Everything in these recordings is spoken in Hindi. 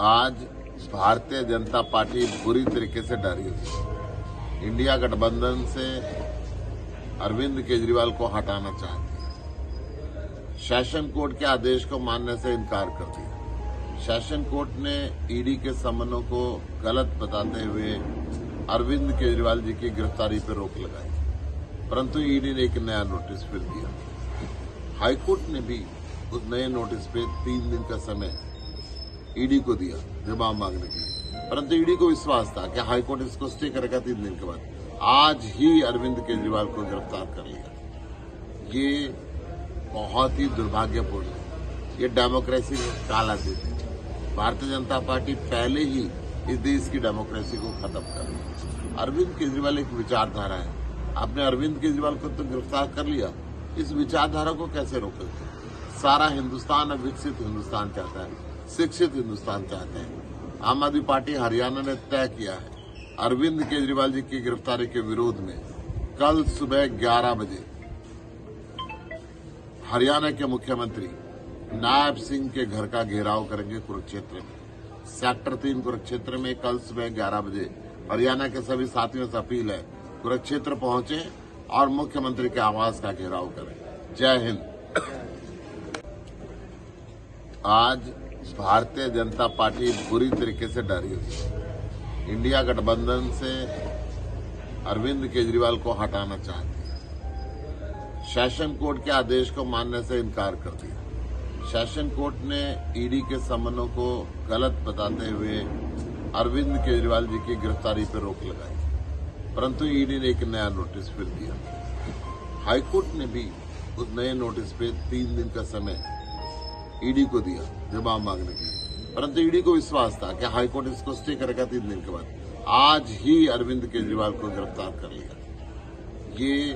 आज भारतीय जनता पार्टी बुरी तरीके से डरी हुई इंडिया गठबंधन से अरविंद केजरीवाल को हटाना चाहती है। सेशन कोर्ट के आदेश को मानने से इनकार कर दिया। सेशन कोर्ट ने ईडी के समनों को गलत बताते हुए अरविंद केजरीवाल जी की गिरफ्तारी पर रोक लगाई। परंतु ईडी ने एक नया नोटिस फिर दिया। हाईकोर्ट ने भी उस नए नोटिस पे तीन दिन का समय ईडी को दिया जवाब मांगने के लिए। परंतु ईडी को विश्वास था कि हाईकोर्ट इसको स्टे करेगा तीन दिन के बाद। आज ही अरविंद केजरीवाल को गिरफ़्तार कर लिया। ये बहुत ही दुर्भाग्यपूर्ण है। ये डेमोक्रेसी में काला दिन है। भारतीय जनता पार्टी पहले ही इस देश की डेमोक्रेसी को खत्म कर रही अरविंद केजरीवाल एक विचारधारा है। आपने अरविंद केजरीवाल को तो गिरफ़्तार कर लिया। इस विचारधारा को कैसे रोकोगे? सारा हिंदुस्तान अब विकसित हिंदुस्तान चाहता है। शिक्षित हिंदुस्तान चाहते हैं। आम आदमी पार्टी हरियाणा ने तय किया है, अरविंद केजरीवाल जी की गिरफ्तारी के विरोध में, कल सुबह 11 बजे। हरियाणा के मुख्यमंत्री नायब सिंह के घर का घेराव करेंगे कुरुक्षेत्र में। सेक्टर तीन कुरुक्षेत्र में कल सुबह 11 बजे। हरियाणा के सभी साथियों से अपील है, कुरुक्षेत्र पहुँचे और मुख्यमंत्री के आवास का घेराव करें। जय हिंद। आज भारतीय जनता पार्टी बुरी तरीके से डरी हुई है। इंडिया गठबंधन से अरविंद केजरीवाल को हटाना चाहती है। सेशन कोर्ट के आदेश को मानने से इनकार कर दिया। सेशन कोर्ट ने ईडी के समनों को गलत बताते हुए अरविंद केजरीवाल जी की गिरफ्तारी पर रोक लगाई। परंतु ईडी ने एक नया नोटिस फिर दिया। हाईकोर्ट ने भी उस नए नोटिस पे तीन दिन का समय ईडी को दिया, जवाब मांगने के लिए। परंतु ईडी को विश्वास था कि हाईकोर्ट इसको स्टे करेगा तीन दिन के बाद। आज ही अरविंद केजरीवाल को गिरफ़्तार कर लिया। ये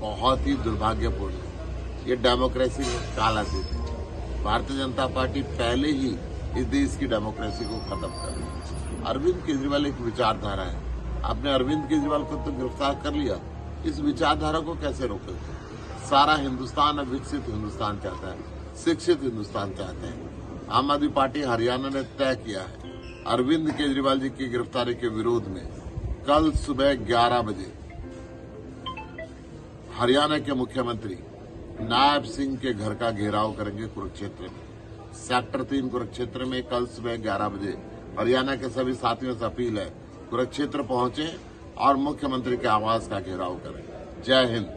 बहुत ही दुर्भाग्यपूर्ण है। ये डेमोक्रेसी में काला दिन है भारतीय जनता पार्टी पहले ही इस देश की डेमोक्रेसी को खत्म कर रही अरविंद केजरीवाल एक विचारधारा है। आपने अरविंद केजरीवाल को तो गिरफ़्तार कर लिया। इस विचारधारा को कैसे रोकोगे? सारा हिंदुस्तान अब विकसित हिंदुस्तान चाहता है। शिक्षित हिंदुस्तान चाहते हैं। आम आदमी पार्टी हरियाणा ने तय किया है, अरविंद केजरीवाल जी की गिरफ्तारी के विरोध में कल सुबह 11 बजे। हरियाणा के मुख्यमंत्री नायब सिंह के घर का घेराव करेंगे कुरुक्षेत्र में। सेक्टर तीन कुरुक्षेत्र में कल सुबह 11 बजे। हरियाणा के सभी साथियों से अपील है, कुरुक्षेत्र पहुँचे और मुख्यमंत्री के आवास का घेराव करें। जय हिंद।